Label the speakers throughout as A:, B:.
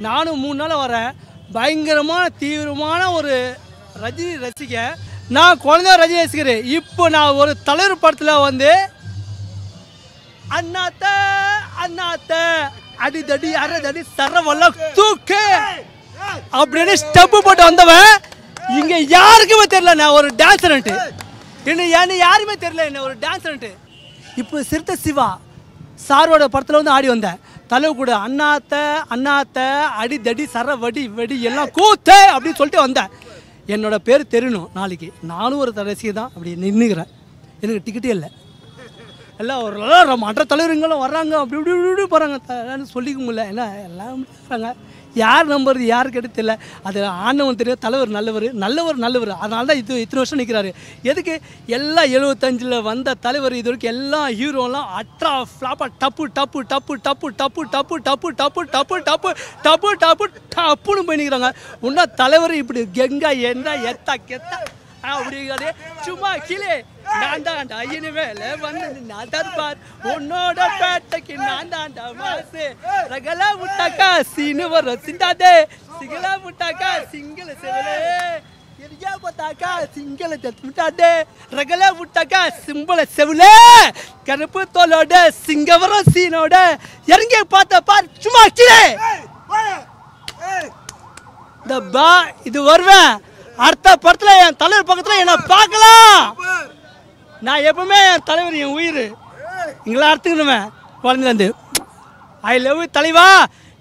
A: நானும் மூணு நாள் வரேன். பயங்கரமான தீவிரமான ஒரு ரஜினி ரசிக்க நான் குழந்தை ரஜினி ரசிக்கிறேன் இப்போ நான் ஒரு தலைவர் படத்தில் வந்து அண்ணாத்த அண்ணாத்த அடிதடி அரதடி சரவல்ல தூக்கு. அப்படின்னு ஸ்டெப்பு போட்டு வந்தவன். இங்க யாருக்குமே தெரியல நான் ஒரு டான்ஸர்ன்ட்டு என்ன என்ன யாருமே தெரியல என்ன ஒரு டான்ஸர்ன்ட்டு இப்போ சிறுத்தை சிவா சாரோட படத்தில் வந்து ஆடி வந்தேன். தலைவர் கூட அண்ணாத்த அண்ணாத்த அடிதடி சர வடி வெடி எல்லாம் கூத்து அப்படின்னு சொல்லிட்டு வந்தேன். என்னோட பேர் தெரியணும் நாளைக்கு. நானும் ஒரு ரசிகை தான் அப்படி நின்றுக்கிறேன் எனக்கு டிக்கெட்டே இல்லை. எல்லாம் ஒரு எல்லாம் மற்ற தலைவருங்களும் வர்றாங்க அப்படி இப்படி இப்படி போகிறாங்க சொல்லிக்க முடியல ஏன்னா எல்லாம் வர்றாங்க யார் நம்புறது யாருக்கு கேட்டு அது ஆண்டவன் தெரியும் தலைவர் நல்லவர் நல்லவர் நல்லவர் அதனால தான் இது இத்தனை வருஷம் நிற்கிறாரு எதுக்கு எல்லாம் எழுபத்தஞ்சில் வந்த தலைவர் இது வரைக்கும் எல்லா ஹீரோலாம் அட்ரா ஃப்ளாப்பாக டப்பு டப்பு டப்பு டப்பு டப்பு டப்பு டப்பு டப்பு டப்பு டப்பு டப்பு டப்பு டப்புன்னு போய் நிற்கிறாங்க இன்னும் தலைவர் இப்படி கெங்கா என்ன எத்தா கெத்தா அப்படிங்கிறது சும்மா கீழே நான் தாண்டா இனிமேல வந்து நான் தர்பார் உன்னோட பேட்டைக்கு நான் தாண்டா மாசு. ரகலா முட்டாக்கா சீனு வர சிந்தாதே. சிங்களா முட்டாக்கா சிங்கள சிவலே எரியா பார்த்தாக்கா சிங்கள முட்டாடே ரகல முட்டாக்கா சிம்பள செவலே. கருப்பு தோலோட சிங்கவரம் சீனோட. இறங்கி பார்த்த பார் சும்மா கீழே இந்த பா இது வருவேன். அடுத்த படத்துல என் தலைவர் பக்கத்துல என்னை பார்க்கலாம். நான் எப்பவுமே என் தலைவர் என் உயிர். இங்கெல்லாம் அறுத்துக்கணுவேன் குழந்தைலேருந்து ஐ லவ் தலைவா.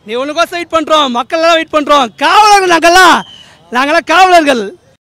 A: நீ உனக்கோசம் வெயிட் பண்ணுறோம் மக்கள் எல்லாம் வெயிட் பண்ணுறோம் காவலர்கள் நாங்கள்லாம். நாங்களாம் காவலர்கள்.